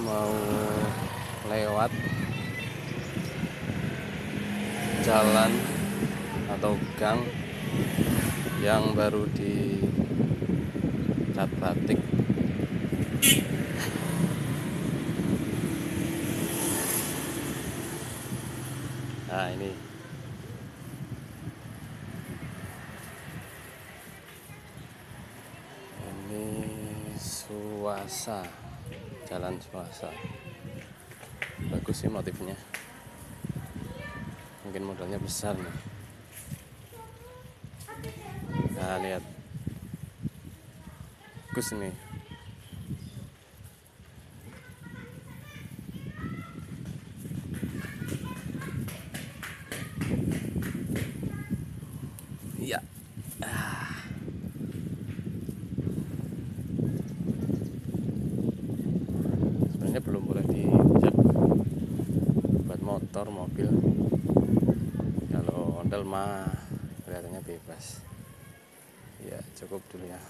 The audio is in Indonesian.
mau lewat jalan atau gang yang baru dicat batik. Nah ini. Ini suasa jalan suasa bagus sih motifnya. Mungkin modalnya besar nih. Nah lihat. Bagus nih iya. Ah. Sebenarnya belum boleh dicat buat motor mobil. Kalau ondel mah kelihatannya bebas. Ya cukup dulu ya